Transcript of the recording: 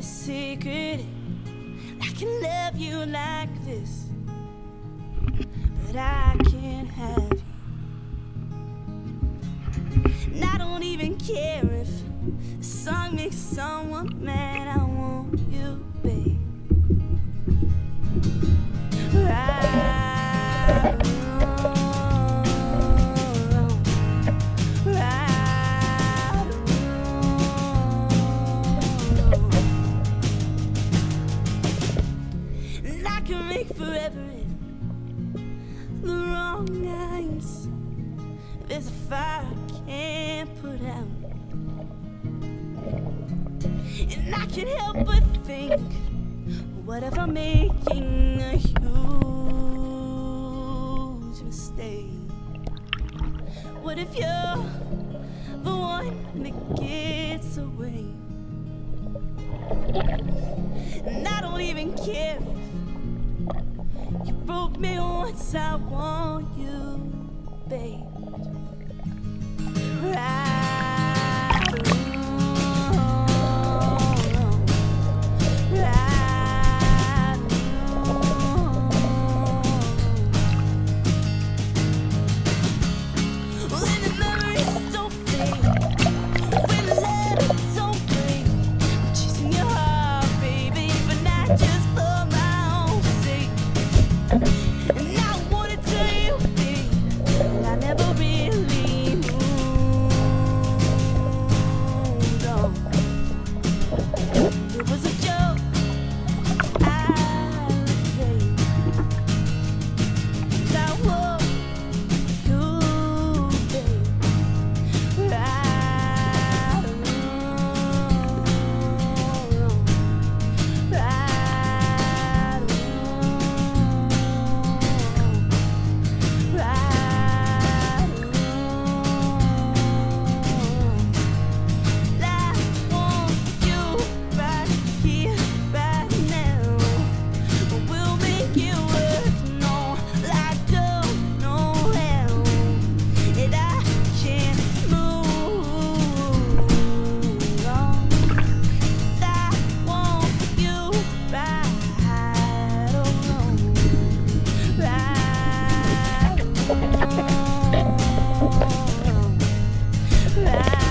secret. I can love you like this, but I can't have you. And I don't even care if the song makes someone mad. Forever if the wrong nights. There's a fire I can't put out. And I can't help but think, what if I'm making a huge mistake? What if you're the one that gets away? And I don't even care me once. I want you, babe. It was a back.